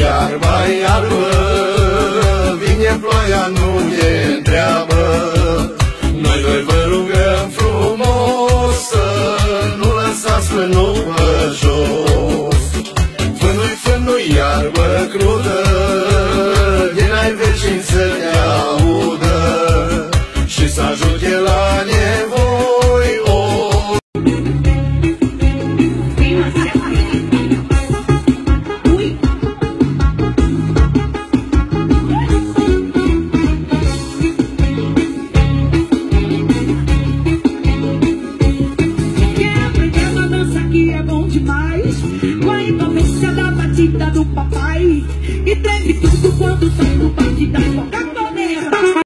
iarba, iarbă Vine ploaia, nu e întreabă Noi doi vă rugăm frumos Să nu lăsați mânul pe jos Vânui, fânui, iarbă crudă Din ai vecini să te audă. Și să ajute vida do papai.